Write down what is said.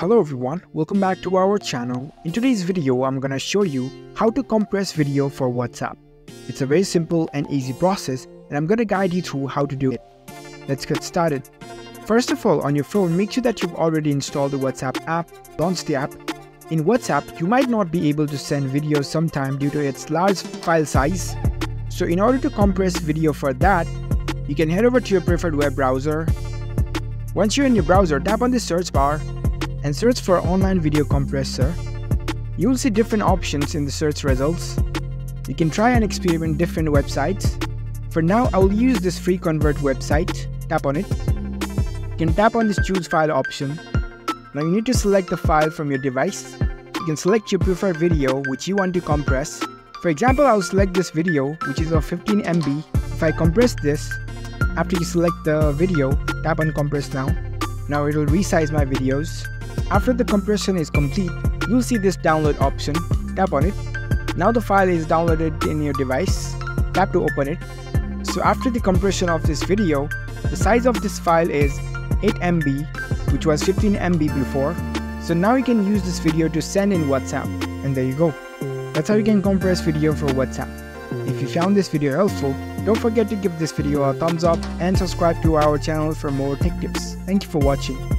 Hello everyone, welcome back to our channel. In today's video, I'm gonna show you how to compress video for WhatsApp. It's a very simple and easy process and I'm gonna guide you through how to do it. Let's get started. First of all, on your phone, make sure that you've already installed the WhatsApp app, launch the app. In WhatsApp, you might not be able to send video sometime due to its large file size. So in order to compress video for that, you can head over to your preferred web browser. Once you're in your browser, tap on the search bar and search for online video compressor, you will see different options in the search results. You can try and experiment different websites. For now, I will use this free convert website. Tap on it. You can tap on this choose file option. Now you need to select the file from your device. You can select your preferred video which you want to compress. For example, I'll select this video which is of 15 MB. If I compress this, after you select the video, tap on compress now. Now it will resize my videos. After the compression is complete, you'll see this download option. Tap on it. Now the file is downloaded in your device. Tap to open it. So after the compression of this video, the size of this file is 8 MB, which was 15 MB before. So now you can use this video to send in WhatsApp. And there you go. That's how you can compress video for WhatsApp. If you found this video helpful, don't forget to give this video a thumbs up and subscribe to our channel for more tech tips. Thank you for watching.